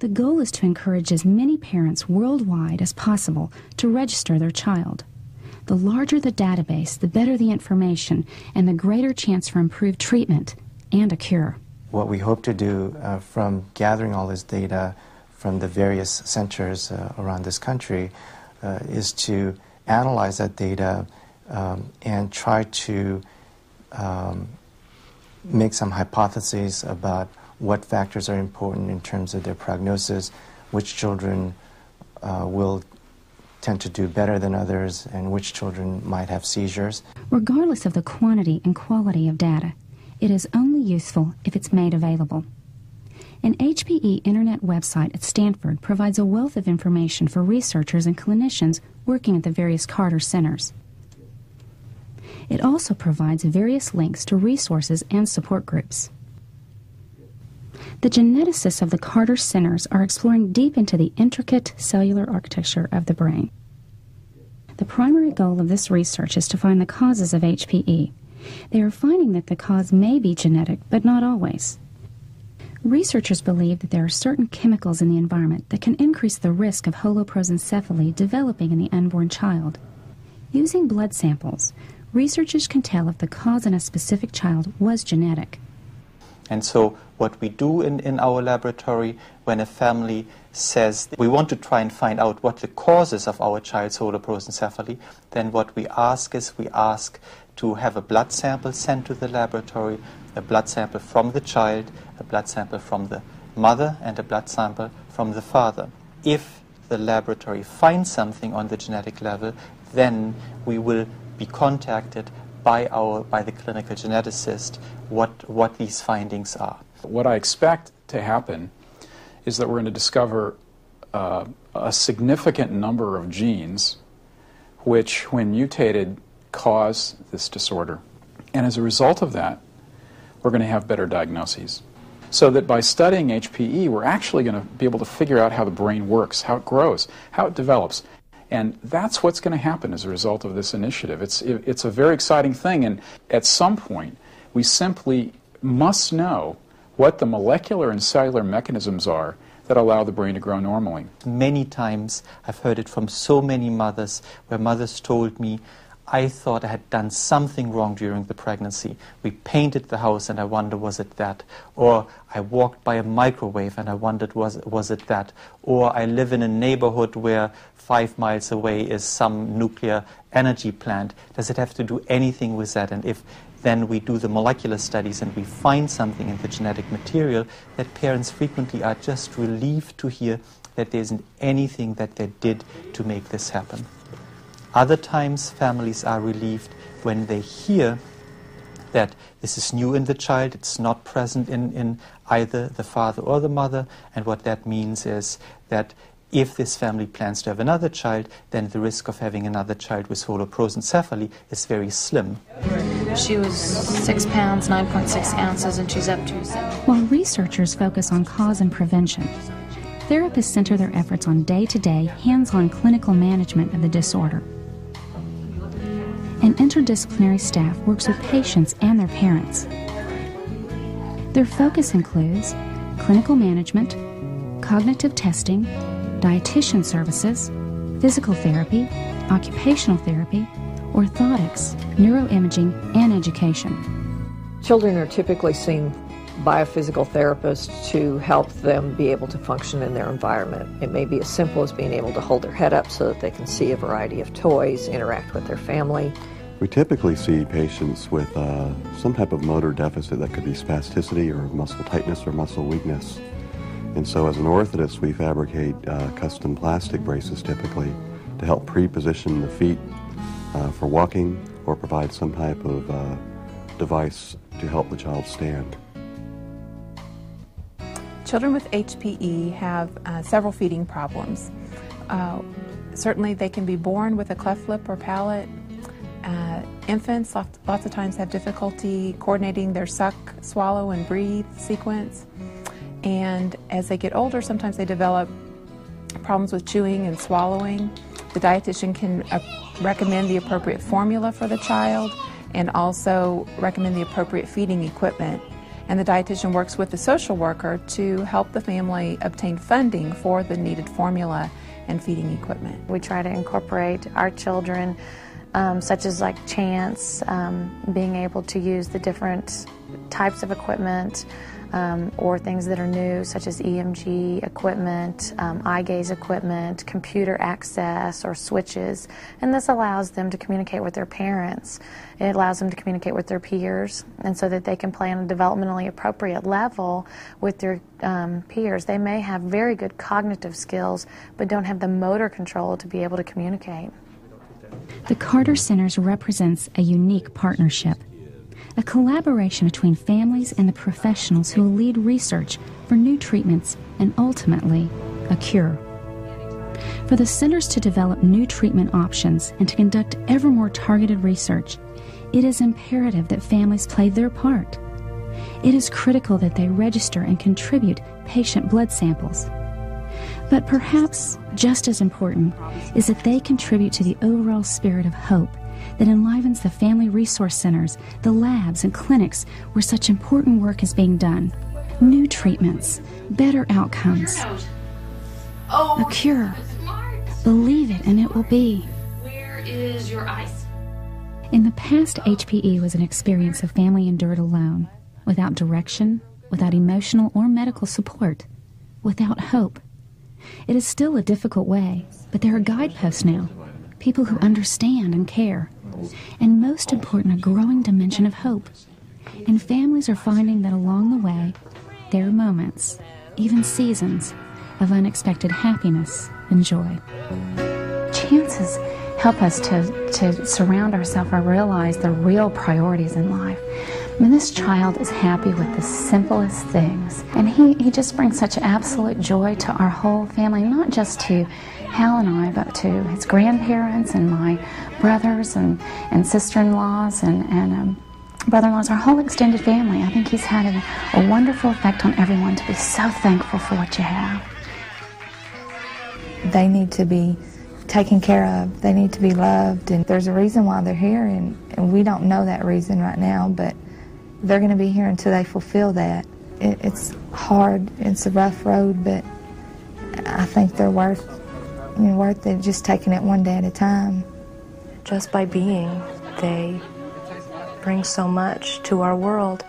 The goal is to encourage as many parents worldwide as possible to register their child. The larger the database, the better the information, and the greater chance for improved treatment and a cure. What we hope to do uh, from gathering all this data from the various centers uh, around this country uh, is to analyze that data um, and try to um, make some hypotheses about what factors are important in terms of their prognosis, which children uh, will tend to do better than others, and which children might have seizures. Regardless of the quantity and quality of data, it is only useful if it's made available. An HPE Internet website at Stanford provides a wealth of information for researchers and clinicians working at the various Carter Centers. It also provides various links to resources and support groups. The geneticists of the Carter Centers are exploring deep into the intricate cellular architecture of the brain. The primary goal of this research is to find the causes of HPE. They are finding that the cause may be genetic, but not always. Researchers believe that there are certain chemicals in the environment that can increase the risk of holoprosencephaly developing in the unborn child. Using blood samples, researchers can tell if the cause in a specific child was genetic. And so, what we do in, in our laboratory when a family says we want to try and find out what the causes of our child's holoprosencephaly, then what we ask is we ask to have a blood sample sent to the laboratory, a blood sample from the child, a blood sample from the mother, and a blood sample from the father. If the laboratory finds something on the genetic level, then we will be contacted by, our, by the clinical geneticist what, what these findings are. What I expect to happen is that we're going to discover uh, a significant number of genes which, when mutated, cause this disorder. And as a result of that, we're going to have better diagnoses. So that by studying HPE, we're actually going to be able to figure out how the brain works, how it grows, how it develops. And that's what's going to happen as a result of this initiative. It's, it's a very exciting thing, and at some point, we simply must know what the molecular and cellular mechanisms are that allow the brain to grow normally. Many times I've heard it from so many mothers where mothers told me, I thought I had done something wrong during the pregnancy. We painted the house and I wonder was it that? Or I walked by a microwave and I wondered was, was it that? Or I live in a neighborhood where five miles away is some nuclear energy plant. Does it have to do anything with that? And if then we do the molecular studies and we find something in the genetic material that parents frequently are just relieved to hear that there isn't anything that they did to make this happen. Other times, families are relieved when they hear that this is new in the child, it's not present in, in either the father or the mother, and what that means is that if this family plans to have another child, then the risk of having another child with holoprosencephaly is very slim. She was six pounds, 9.6 ounces, and she's up to seven. While researchers focus on cause and prevention, therapists center their efforts on day to day, hands on clinical management of the disorder. An interdisciplinary staff works with patients and their parents. Their focus includes clinical management, cognitive testing, dietitian services, physical therapy, occupational therapy, orthotics, neuroimaging, and education. Children are typically seen by a physical therapist to help them be able to function in their environment. It may be as simple as being able to hold their head up so that they can see a variety of toys, interact with their family. We typically see patients with uh, some type of motor deficit that could be spasticity or muscle tightness or muscle weakness. And so as an orthotist, we fabricate uh, custom plastic braces typically to help pre-position the feet uh, for walking or provide some type of uh, device to help the child stand. Children with HPE have uh, several feeding problems. Uh, certainly they can be born with a cleft lip or palate. Infants lots of times have difficulty coordinating their suck, swallow, and breathe sequence. And as they get older, sometimes they develop problems with chewing and swallowing. The dietitian can uh, recommend the appropriate formula for the child and also recommend the appropriate feeding equipment. and the dietitian works with the social worker to help the family obtain funding for the needed formula and feeding equipment. We try to incorporate our children, um, such as like Chance, um, being able to use the different types of equipment um, or things that are new, such as EMG equipment, um, eye gaze equipment, computer access, or switches. And this allows them to communicate with their parents. It allows them to communicate with their peers, and so that they can play on a developmentally appropriate level with their um, peers. They may have very good cognitive skills, but don't have the motor control to be able to communicate. The Carter Centers represents a unique partnership a collaboration between families and the professionals who lead research for new treatments and ultimately a cure. For the centers to develop new treatment options and to conduct ever more targeted research, it is imperative that families play their part. It is critical that they register and contribute patient blood samples. But perhaps just as important is that they contribute to the overall spirit of hope that enlivens the family resource centers, the labs, and clinics where such important work is being done. New treatments, better outcomes, a cure. Believe it and it will be. Where is your ice? In the past, HPE was an experience a family endured alone, without direction, without emotional or medical support, without hope. It is still a difficult way, but there are guideposts now, people who understand and care and most important, a growing dimension of hope. And families are finding that along the way, there are moments, even seasons, of unexpected happiness and joy. Chances help us to, to surround ourselves or realize the real priorities in life. I mean, this child is happy with the simplest things, and he, he just brings such absolute joy to our whole family, not just to Hal and I, but to his grandparents and my brothers and, and sister-in-laws and, and um, brother-in-laws, our whole extended family. I think he's had a, a wonderful effect on everyone to be so thankful for what you have. They need to be taken care of. They need to be loved, and there's a reason why they're here, and, and we don't know that reason right now, but they're going to be here until they fulfill that. It, it's hard. It's a rough road, but I think they're worth you know, worth it. Just taking it one day at a time just by being. They bring so much to our world.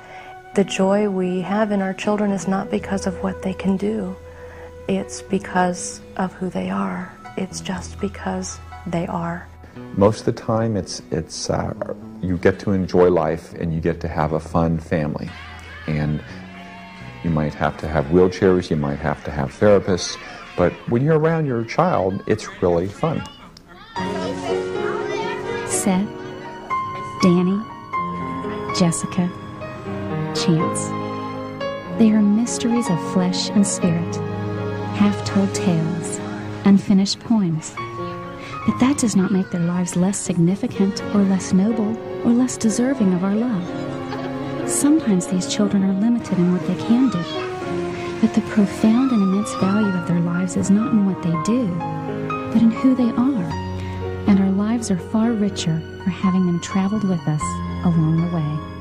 The joy we have in our children is not because of what they can do, it's because of who they are. It's just because they are. Most of the time, it's, it's, uh, you get to enjoy life and you get to have a fun family. And you might have to have wheelchairs, you might have to have therapists, but when you're around your child, it's really fun. Seth, Danny, Jessica, Chance. They are mysteries of flesh and spirit, half told tales, unfinished poems. But that does not make their lives less significant or less noble or less deserving of our love. Sometimes these children are limited in what they can do, but the profound and immense value of their lives is not in what they do, but in who they are and our lives are far richer for having them traveled with us along the way.